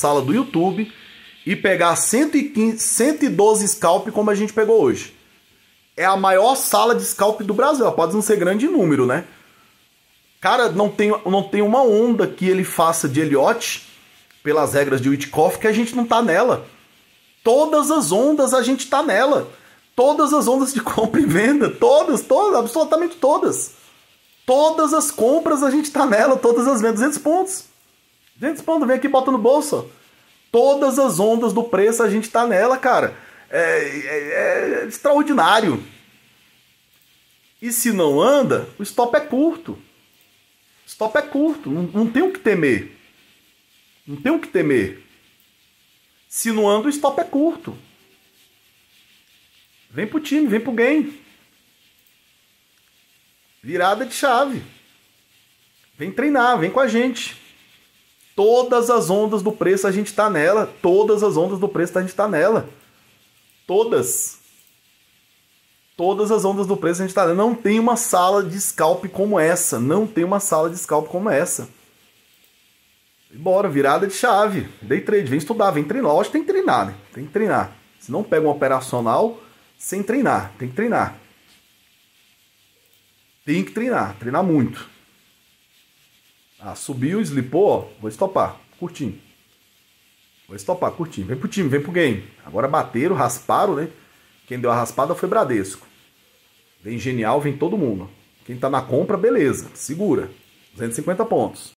sala do YouTube e pegar 115, 112 scalp como a gente pegou hoje. É a maior sala de scalp do Brasil. Pode não ser grande número, né? Cara, não tem, não tem uma onda que ele faça de Elliott, pelas regras de Witkoff, que a gente não tá nela. Todas as ondas a gente tá nela. Todas as ondas de compra e venda. Todas, todas, absolutamente todas. Todas as compras a gente tá nela, todas as vendas. 200 pontos. 200 pontos, vem aqui bota no bolso. Todas as ondas do preço a gente tá nela, cara. É, é, é extraordinário. E se não anda, o stop é curto. Stop é curto, não, não tem o que temer. Não tem o que temer. Se não anda, o stop é curto. Vem pro time, vem pro game. Virada de chave. Vem treinar, vem com a gente. Todas as ondas do preço a gente tá nela. Todas as ondas do preço a gente tá nela. Todas. Todas as ondas do preço a gente tá nela. Não tem uma sala de scalp como essa. Não tem uma sala de scalp como essa. E bora, virada de chave. Day trade, vem estudar, vem treinar. Lógico tem que treinar, né? Tem que treinar. Se não pega um operacional sem treinar, tem que treinar. Tem que treinar, treinar muito. Ah, subiu, slipou, vou estopar, curtinho. Vou estopar, curtinho. Vem pro time, vem pro game. Agora bateram, rasparam, né? Quem deu a raspada foi Bradesco. Vem genial, vem todo mundo. Quem tá na compra, beleza, segura. 250 pontos.